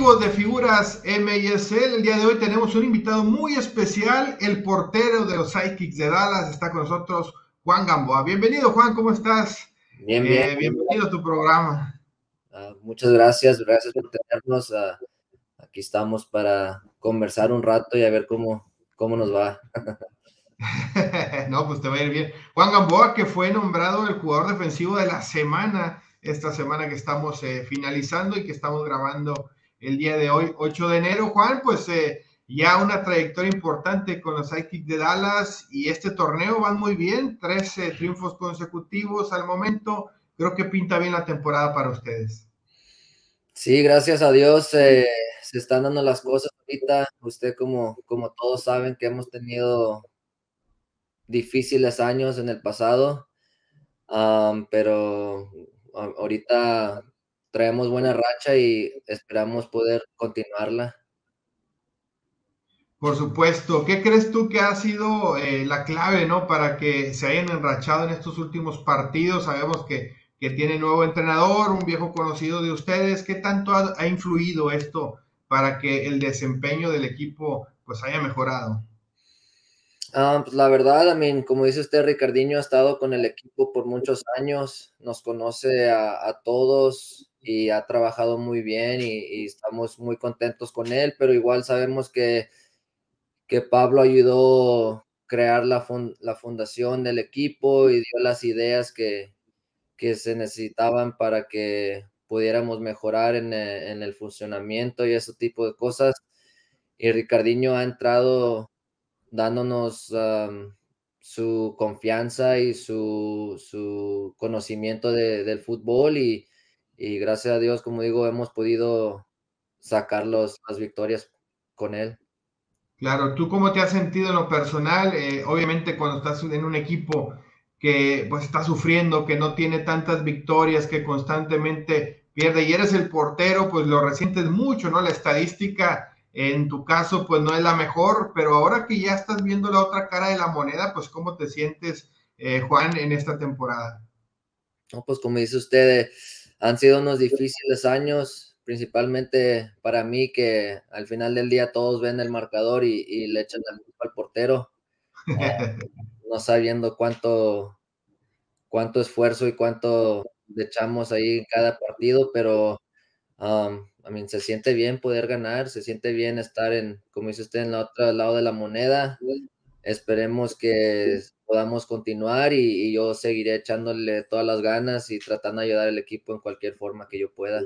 amigos de Figuras MISL? El día de hoy tenemos un invitado muy especial, el portero de los Sidekicks de Dallas. Está con nosotros Juan Gamboa. Bienvenido, Juan, ¿cómo estás? Bien, bien. Eh, bienvenido a tu programa. Uh, muchas gracias, gracias por tenernos. Uh, aquí estamos para conversar un rato y a ver cómo, cómo nos va. no, pues te va a ir bien. Juan Gamboa, que fue nombrado el jugador defensivo de la semana esta semana que estamos eh, finalizando y que estamos grabando el día de hoy, 8 de enero. Juan, pues eh, ya una trayectoria importante con los Sidekicks de Dallas y este torneo van muy bien, 13 triunfos consecutivos al momento. Creo que pinta bien la temporada para ustedes. Sí, gracias a Dios eh, se están dando las cosas ahorita. Usted como, como todos saben que hemos tenido difíciles años en el pasado, pero ahorita traemos buena racha y esperamos poder continuarla. Por supuesto. ¿Qué crees tú que ha sido eh, la clave, no, para que se hayan enrachado en estos últimos partidos? Sabemos que, que tiene nuevo entrenador, un viejo conocido de ustedes. ¿Qué tanto ha, ha influido esto para que el desempeño del equipo pues haya mejorado? Ah, pues la verdad, I como dice usted, Ricardinho ha estado con el equipo por muchos años, nos conoce a, todos y ha trabajado muy bien y, estamos muy contentos con él, pero igual sabemos que, que Pablo ayudó a crear la, la fundación del equipo y dio las ideas que, que se necesitaban para que pudiéramos mejorar en, en el funcionamiento y ese tipo de cosas. Y Ricardinho ha entrado dándonos su confianza y su, conocimiento del fútbol y, gracias a Dios, como digo, hemos podido sacar las victorias con él. Claro, ¿tú cómo te has sentido en lo personal? Eh, obviamente cuando estás en un equipo que pues está sufriendo, que no tiene tantas victorias, que constantemente pierde y eres el portero, pues lo resientes mucho, ¿no? La estadística en tu caso, pues no es la mejor, pero ahora que ya estás viendo la otra cara de la moneda, pues ¿cómo te sientes, eh, Juan, en esta temporada? No, pues como dice usted, han sido unos difíciles años, principalmente para mí, que al final del día todos ven el marcador y, le echan la culpa al portero, eh, no sabiendo cuánto, cuánto esfuerzo y cuánto le echamos ahí en cada partido, pero um, I mean, se siente bien poder ganar, se siente bien estar en, como dice usted, en el otro lado de la moneda. Esperemos que podamos continuar y, yo seguiré echándole todas las ganas y tratando de ayudar al equipo en cualquier forma que yo pueda.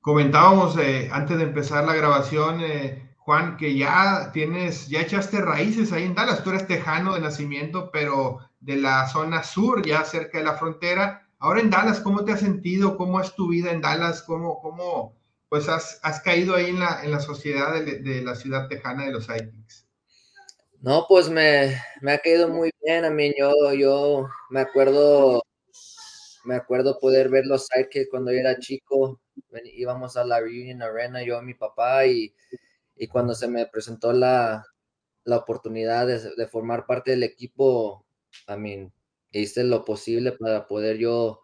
Comentábamos eh, antes de empezar la grabación, eh, Juan, que ya tienes, ya echaste raíces ahí en Dallas. Tú eres tejano de nacimiento, pero de la zona sur, ya cerca de la frontera. Ahora en Dallas, ¿cómo te has sentido? ¿Cómo es tu vida en Dallas? ¿Cómo, cómo, pues has, caído ahí en la, en la sociedad de, la ciudad tejana de los Sidekicks. No, pues me, ha caído muy bien a mí. Yo, yo me acuerdo, me acuerdo poder ver los Sidekicks cuando yo era chico. Íbamos a la Reunion Arena, yo y mi papá, y, cuando se me presentó la, oportunidad de, formar parte del equipo, a mí hice lo posible para poder yo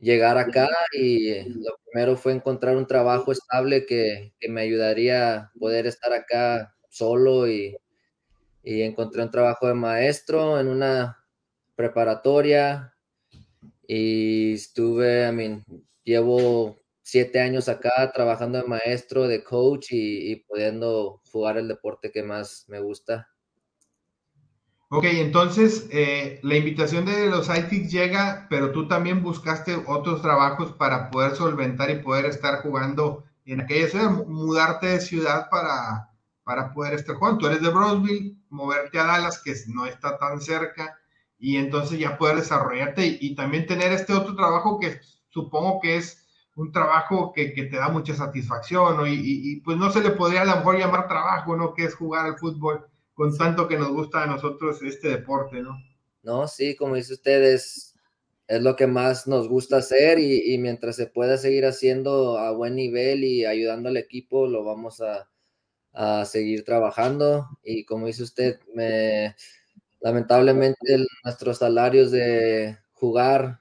llegar acá y lo primero fue encontrar un trabajo estable que, me ayudaría a poder estar acá solo y, encontré un trabajo de maestro en una preparatoria y estuve, I mean, llevo siete años acá trabajando de maestro, de coach y, y pudiendo jugar el deporte que más me gusta. Ok, entonces eh, la invitación de los ITICs llega, pero tú también buscaste otros trabajos para poder solventar y poder estar jugando en aquella ciudad, mudarte de ciudad para, para poder estar jugando. Tú eres de Brownsville, moverte a Dallas, que no está tan cerca, y entonces ya poder desarrollarte y, también tener este otro trabajo que supongo que es un trabajo que, que te da mucha satisfacción, ¿no? Y, y, pues no se le podría a lo mejor llamar trabajo, ¿no? Que es jugar al fútbol con tanto que nos gusta a nosotros este deporte, ¿no? No, sí, como dice usted, es, lo que más nos gusta hacer y, mientras se pueda seguir haciendo a buen nivel y ayudando al equipo, lo vamos a, seguir trabajando. Y como dice usted, me, lamentablemente nuestros salarios de jugar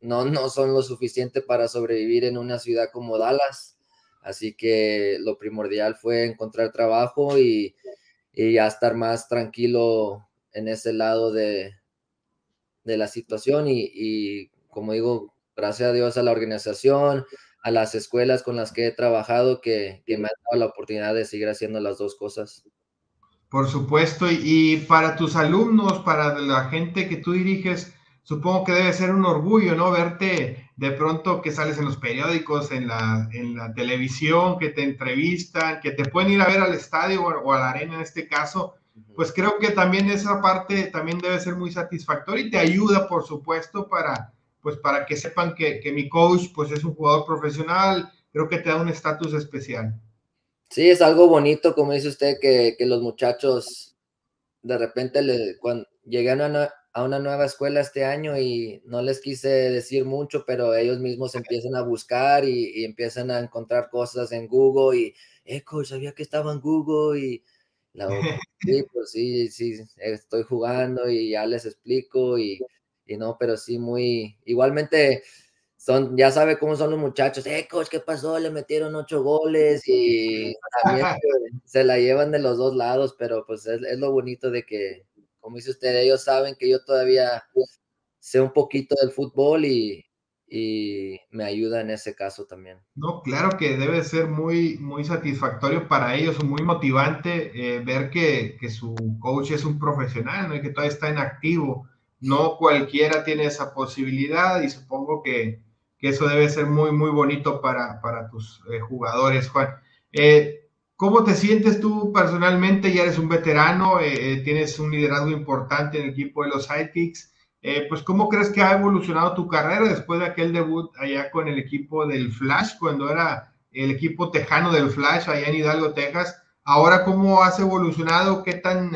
no, no son lo suficiente para sobrevivir en una ciudad como Dallas. Así que lo primordial fue encontrar trabajo y, y ya estar más tranquilo en ese lado de, de la situación y, y, como digo, gracias a Dios a la organización, a las escuelas con las que he trabajado que, que me han dado la oportunidad de seguir haciendo las dos cosas. Por supuesto, y para tus alumnos, para la gente que tú diriges, supongo que debe ser un orgullo, ¿no? Verte de pronto que sales en los periódicos, en la, en la televisión, que te entrevistan, que te pueden ir a ver al estadio o, a la arena en este caso, pues creo que también esa parte también debe ser muy satisfactoria y te ayuda, por supuesto, para, pues para que sepan que, que mi coach pues es un jugador profesional, creo que te da un estatus especial. Sí, es algo bonito, como dice usted, que, que los muchachos de repente le, cuando llegan a, a una nueva escuela este año y no les quise decir mucho, pero ellos mismos empiezan a buscar y, empiezan a encontrar cosas en Google y, eh, sabía que estaba en Google y la sí, pues sí, sí, estoy jugando y ya les explico y, y no, pero sí muy, igualmente son, ya sabe cómo son los muchachos, eh, coach, ¿qué pasó? Le metieron ocho goles y también se la llevan de los dos lados, pero pues es, es lo bonito de que como dice usted, ellos saben que yo todavía sé un poquito del fútbol y, y me ayuda en ese caso también. No, claro que debe ser muy, muy satisfactorio para ellos, muy motivante eh, ver que, que, su coach es un profesional ¿no? y que todavía está en activo. No cualquiera tiene esa posibilidad y supongo que, que eso debe ser muy, muy bonito para, para tus eh, jugadores, Juan. Eh, ¿Cómo te sientes tú personalmente? Ya eres un veterano, eh, tienes un liderazgo importante en el equipo de los Sidekicks. Pues, ¿cómo crees que ha evolucionado tu carrera después de aquel debut allá con el equipo del Flash, cuando era el equipo tejano del Flash allá en Hidalgo, Texas? Ahora, ¿cómo has evolucionado? ¿Qué tan,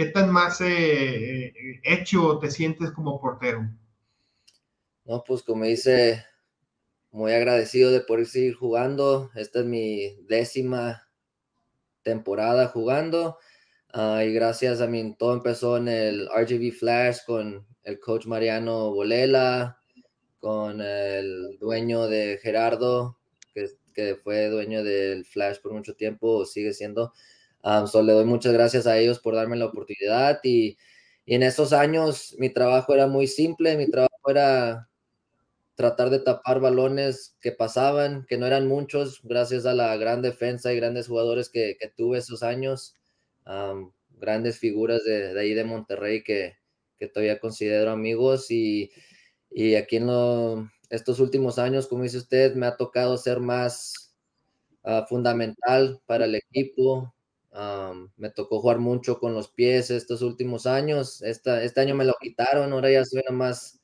qué tan más hecho te sientes como portero? No, pues como dice, muy agradecido de poder seguir jugando. Esta es mi décima temporada jugando. Ah, y gracias a mí, todo empezó en el RGB Flash con el coach Mariano Bolela, con el dueño de Gerardo, que, que fue dueño del Flash por mucho tiempo, sigue siendo. Um, le doy muchas gracias a ellos por darme la oportunidad y, y en esos años mi trabajo era muy simple, mi trabajo era tratar de tapar balones que pasaban, que no eran muchos, gracias a la gran defensa y grandes jugadores que, tuve esos años, grandes figuras de, ahí de Monterrey que, todavía considero amigos y, aquí en estos últimos años, como dice usted, me ha tocado ser más ah, fundamental para el equipo. Me tocó jugar mucho con los pies estos últimos años. este año me lo quitaron, ahora ya soy más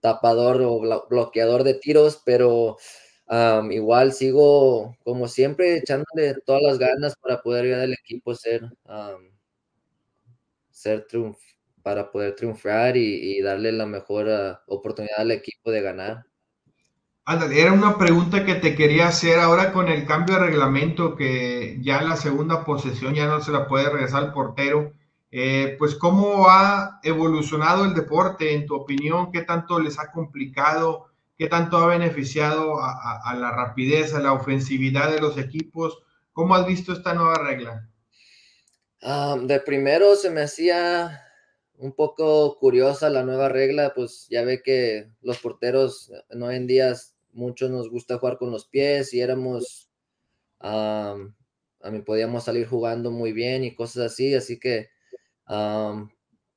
tapador o bloqueador de tiros, pero igual sigo como siempre echándole todas las ganas para poder ayudar al equipo ser, ser triunf para poder triunfar y, darle la mejor ah, oportunidad al equipo de ganar. Ándale, era una pregunta que te quería hacer ahora con el cambio de reglamento que ya la segunda posesión ya no se la puede regresar al portero. Eh, pues cómo ha evolucionado el deporte, en tu opinión, qué tanto les ha complicado, qué tanto ha beneficiado a, la rapidez, a la ofensividad de los equipos. ¿Cómo has visto esta nueva regla? De primero se me hacía un poco curiosa la nueva regla, pues ya ve que los porteros no hoy en día muchos nos gusta jugar con los pies y éramos, a mí podíamos salir jugando muy bien y cosas así, así que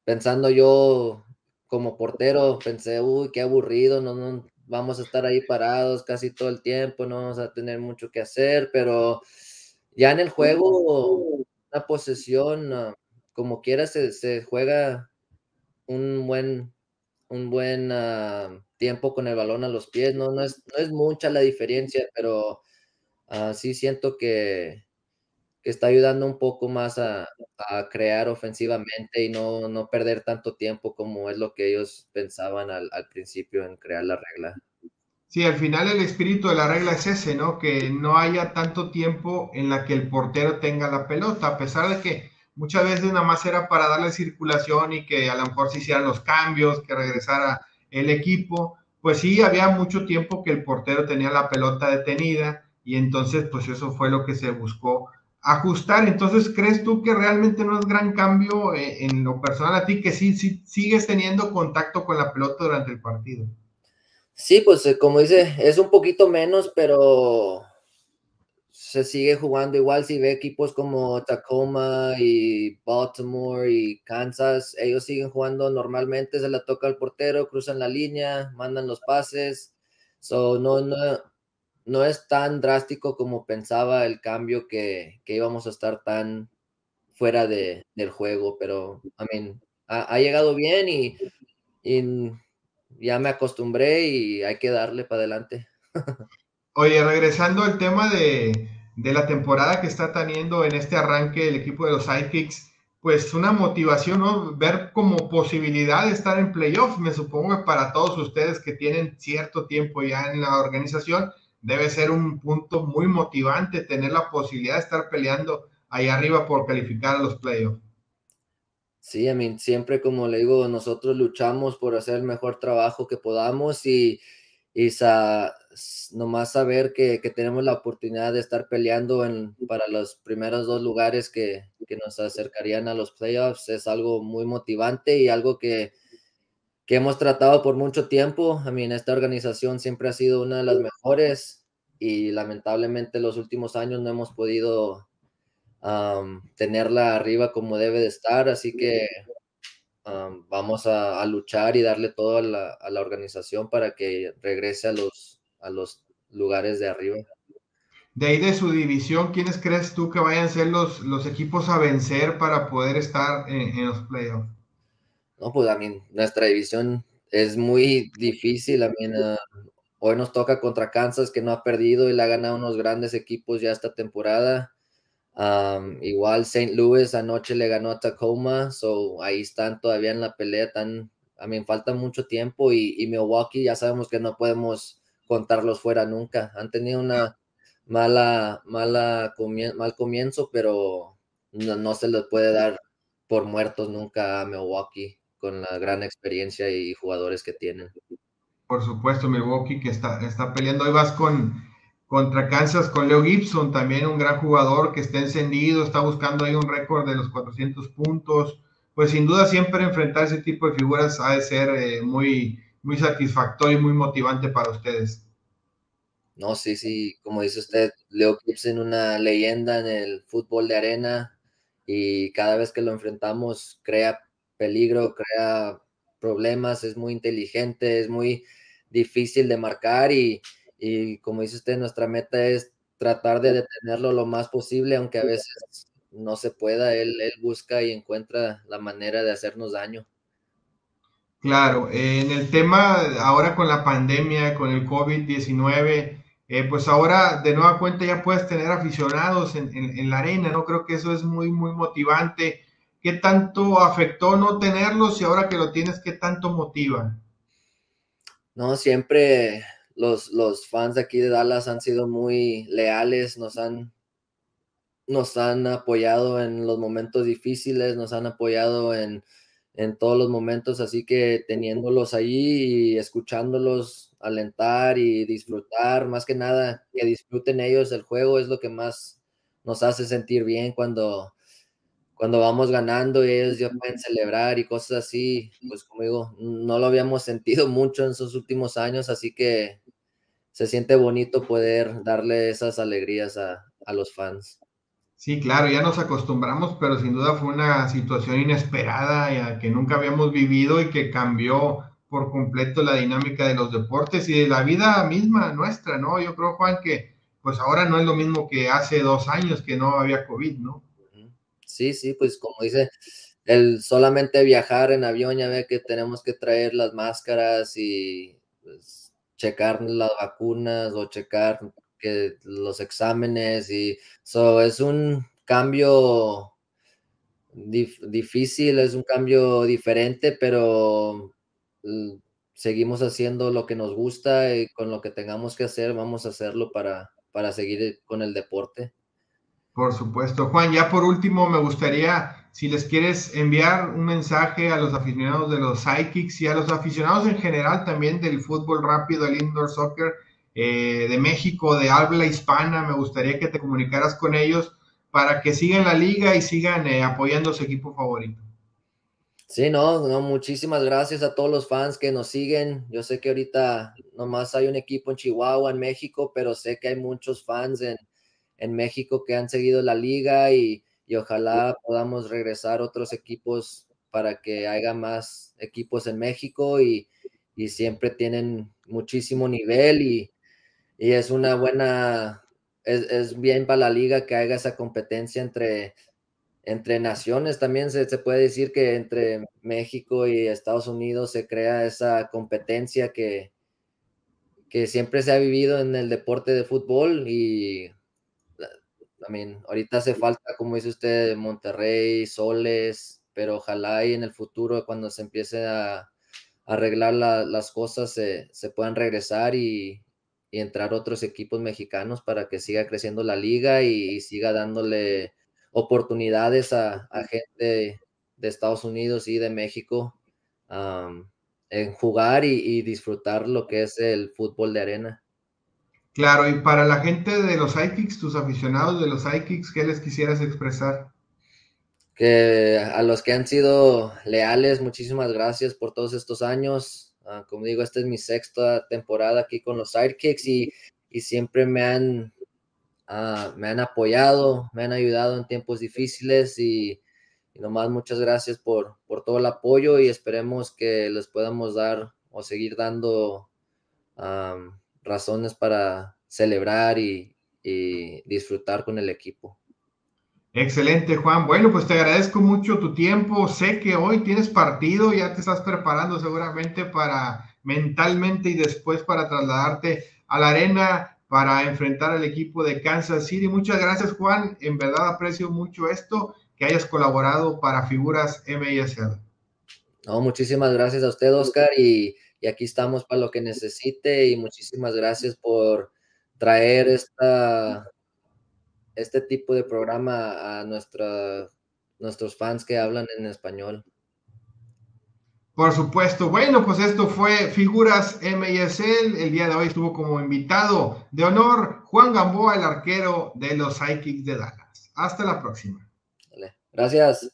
pensando yo como portero, pensé, uy, qué aburrido, no, vamos a estar ahí parados casi todo el tiempo, no vamos a tener mucho que hacer, pero ya en el juego, una posesión, ah, como quiera, se, juega un buen, un buen ah, tiempo con el balón a los pies, no, no, es, no es mucha la diferencia, pero uh, sí siento que, está ayudando un poco más a, crear ofensivamente y no, no, perder tanto tiempo como es lo que ellos pensaban al, principio en crear la regla. Sí, al final el espíritu de la regla es ese, ¿no? Que no haya tanto tiempo en la que el portero tenga la pelota, a pesar de que muchas veces nada más era para darle circulación y que a lo mejor se hicieran los cambios, que regresara el equipo, pues sí, había mucho tiempo que el portero tenía la pelota detenida y entonces pues eso fue lo que se buscó ajustar. Entonces, ¿crees tú que realmente no es gran cambio eh, en lo personal a ti, que sí, sí sigues teniendo contacto con la pelota durante el partido? Sí, pues eh, como dice, es un poquito menos, pero se sigue jugando igual si ve equipos como Tacoma y Baltimore y Kansas, ellos siguen jugando normalmente, se la toca al portero, cruzan la línea, mandan los pases, so no, no, no es tan drástico como pensaba el cambio que, que íbamos a estar tan fuera de, del juego, pero I mean, ha, llegado bien y, y ya me acostumbré y hay que darle para adelante. Oye, regresando al tema de, de la temporada que está teniendo en este arranque el equipo de los Sidekicks, pues una motivación, ¿no? Ver como posibilidad de estar en playoffs, me supongo que para todos ustedes que tienen cierto tiempo ya en la organización, debe ser un punto muy motivante tener la posibilidad de estar peleando ahí arriba por calificar a los playoffs. Sí, a mí siempre como le digo, nosotros luchamos por hacer el mejor trabajo que podamos y, y nomás saber que, tenemos la oportunidad de estar peleando en, para los primeros dos lugares que, nos acercarían a los playoffs es algo muy motivante y algo que, hemos tratado por mucho tiempo. A mí, en esta organización siempre ha sido una de las mejores y lamentablemente los últimos años no hemos podido tenerla arriba como debe de estar, así que vamos a, luchar y darle todo a la, a la organización para que regrese a los, a los lugares de arriba. De ahí de su división, ¿quiénes crees tú que vayan a ser los, los equipos a vencer para poder estar en, los playoffs? No, pues a mí, nuestra división es muy difícil. A mí, ah, hoy nos toca contra Kansas, que no ha perdido y le ha ganado unos grandes equipos ya esta temporada. Igual St. Louis anoche le ganó a Tacoma, so ahí están todavía en la pelea. Tan, a mí falta mucho tiempo y, y Milwaukee ya sabemos que no podemos contarlos fuera nunca. Han tenido una mala, mala mal comienzo, pero no, se les puede dar por muertos nunca a Milwaukee con la gran experiencia y jugadores que tienen. Por supuesto, Milwaukee que está, está peleando. Hoy vas con contra Kansas con Leo Gibson, también un gran jugador que está encendido, está buscando ahí un récord de los 400 puntos. Pues sin duda siempre enfrentar ese tipo de figuras ha de ser eh, muy, muy satisfactorio y muy motivante para ustedes. No, sí, sí, como dice usted, Leo Gibson, una leyenda en el fútbol de arena y cada vez que lo enfrentamos crea peligro, crea problemas, es muy inteligente, es muy difícil de marcar y, como dice usted, nuestra meta es tratar de detenerlo lo más posible, aunque a veces no se pueda, él, él busca y encuentra la manera de hacernos daño. Claro, en el tema ahora con la pandemia, con el COVID-19, eh, pues ahora de nueva cuenta ya puedes tener aficionados en, la arena, ¿no? Creo que eso es muy, muy motivante. ¿Qué tanto afectó no tenerlos y ahora que lo tienes, qué tanto motiva? No, siempre los, los fans de aquí de Dallas han sido muy leales, nos han, nos han apoyado en los momentos difíciles, nos han apoyado en en todos los momentos, así que teniéndolos ahí y escuchándolos alentar y disfrutar, más que nada que disfruten ellos el juego es lo que más nos hace sentir bien cuando, cuando vamos ganando y ellos ya pueden celebrar y cosas así, pues como digo, no lo habíamos sentido mucho en esos últimos años, así que se siente bonito poder darle esas alegrías a, a los fans. Sí, claro, ya nos acostumbramos, pero sin duda fue una situación inesperada y que nunca habíamos vivido y que cambió por completo la dinámica de los deportes y de la vida misma nuestra, ¿no? Yo creo, Juan, que pues ahora no es lo mismo que hace dos años que no había COVID, ¿no? Sí, sí, pues como dice, el solamente viajar en avión ya ve que tenemos que traer las máscaras y pues, checar las vacunas o checar que los exámenes y eso es un cambio difícil, es un cambio diferente, pero seguimos haciendo lo que nos gusta y con lo que tengamos que hacer, vamos a hacerlo para, para seguir con el deporte. Por supuesto. Juan, ya por último, me gustaría, si les quieres enviar un mensaje a los aficionados de los Psychics y a los aficionados en general también del fútbol rápido, el indoor soccer, eh, de México, de habla hispana, me gustaría que te comunicaras con ellos para que sigan la liga y sigan eh, apoyando a su equipo favorito. Sí, no, no, muchísimas gracias a todos los fans que nos siguen. Yo sé que ahorita nomás hay un equipo en Chihuahua, en México, pero sé que hay muchos fans en, en México que han seguido la liga y, y ojalá podamos regresar otros equipos para que haya más equipos en México y, y siempre tienen muchísimo nivel y, y es una buena, es, es, bien para la liga que haya esa competencia entre, entre naciones. También se, se, puede decir que entre México y Estados Unidos se crea esa competencia que, que siempre se ha vivido en el deporte de fútbol y también ahorita hace falta, como dice usted, Monterrey, Soles, pero ojalá y en el futuro cuando se empiece a, arreglar la, las cosas se, se, puedan regresar y, y, entrar otros equipos mexicanos para que siga creciendo la liga y, y siga dándole oportunidades a, a, gente de Estados Unidos y de México um, en jugar y, y disfrutar lo que es el fútbol de arena. Claro, y para la gente de los Sidekicks, tus aficionados de los Sidekicks, ¿qué les quisieras expresar? Que a los que han sido leales, muchísimas gracias por todos estos años. Uh, como digo, esta es mi sexta temporada aquí con los Sidekicks y, y siempre me han, uh, me han apoyado, me han ayudado en tiempos difíciles y, nomás muchas gracias por, por todo el apoyo y esperemos que les podamos dar o seguir dando razones para celebrar y, y, disfrutar con el equipo. Excelente, Juan. Bueno, pues te agradezco mucho tu tiempo. Sé que hoy tienes partido, ya te estás preparando seguramente para mentalmente y después para trasladarte a la arena para enfrentar al equipo de Kansas City. Muchas gracias, Juan. En verdad aprecio mucho esto, que hayas colaborado para Figuras MISL. No, muchísimas gracias a usted, Oscar, y y aquí estamos para lo que necesite y muchísimas gracias por traer esta, este tipo de programa a nuestra, nuestros fans que hablan en español. Por supuesto. Bueno, pues esto fue Figuras MISL. El día de hoy estuvo como invitado de honor Juan Gamboa, el arquero de los Psychics de Dallas. Hasta la próxima. Gracias.